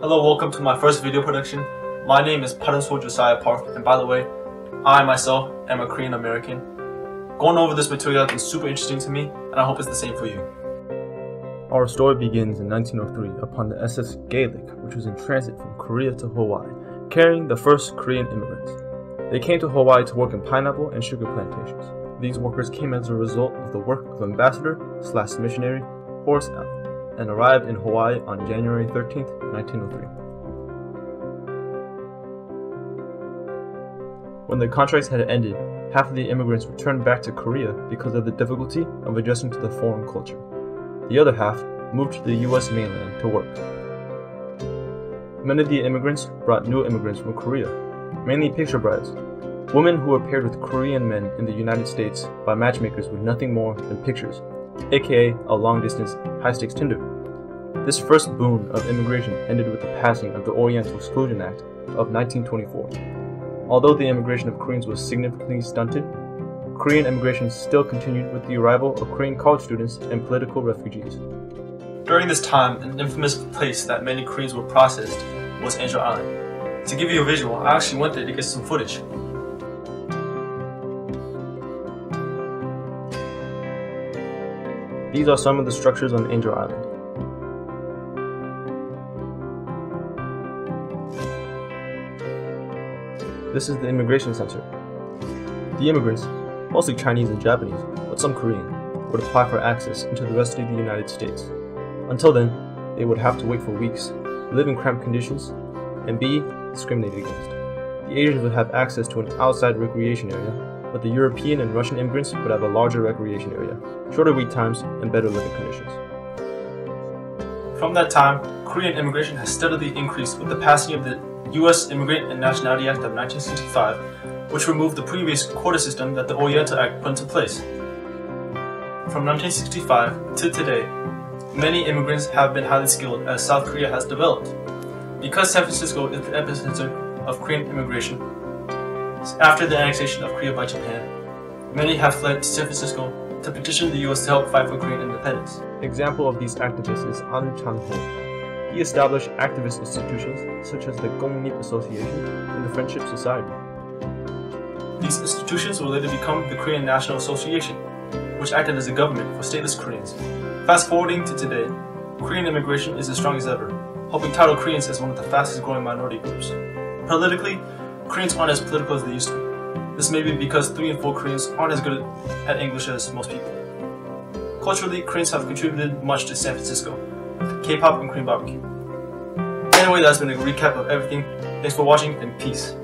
Hello, welcome to my first video production. My name is Paransol Josiah Park, and by the way, I myself am a Korean American. Going over this material has been super interesting to me, and I hope it's the same for you. Our story begins in 1903 upon the SS Gaelic, which was in transit from Korea to Hawaii, carrying the first Korean immigrants. They came to Hawaii to work in pineapple and sugar plantations. These workers came as a result of the work of ambassador slash missionary Horace Allen and arrived in Hawaii on January 13, 1903. When the contracts had ended, half of the immigrants returned back to Korea because of the difficulty of adjusting to the foreign culture. The other half moved to the US mainland to work. Many of the immigrants brought new immigrants from Korea, mainly picture brides, women who were paired with Korean men in the United States by matchmakers with nothing more than pictures aka a long distance high stakes Tinder. This first boon of immigration ended with the passing of the Oriental Exclusion Act of 1924. Although the immigration of Koreans was significantly stunted, Korean immigration still continued with the arrival of Korean college students and political refugees. During this time, an infamous place that many Koreans were processed was Angel Island. To give you a visual, I actually went there to get some footage. These are some of the structures on Angel Island. This is the immigration center. The immigrants, mostly Chinese and Japanese, but some Korean, would apply for access into the rest of the United States. Until then, they would have to wait for weeks, live in cramped conditions, and be discriminated against. The Asians would have access to an outside recreation area but the European and Russian immigrants would have a larger recreation area, shorter wait times, and better living conditions. From that time, Korean immigration has steadily increased with the passing of the U.S. Immigrant and Nationality Act of 1965, which removed the previous quota system that the Oriental Act put into place. From 1965 to today, many immigrants have been highly skilled as South Korea has developed. Because San Francisco is the epicenter of Korean immigration, after the annexation of Korea by Japan, many have fled to San Francisco to petition the US to help fight for Korean independence. An Example of these activists is Ahn Chang-ho. He established activist institutions such as the Gongnip Association and the Friendship Society. These institutions will later become the Korean National Association, which acted as a government for stateless Koreans. Fast forwarding to today, Korean immigration is as strong as ever, helping title Koreans as one of the fastest growing minority groups. Politically, Koreans aren't as political as they used to be. This may be because 3 and 4 Koreans aren't as good at English as most people. Culturally, Koreans have contributed much to San Francisco, K-pop and Korean barbecue. Anyway, that's been a recap of everything. Thanks for watching and peace.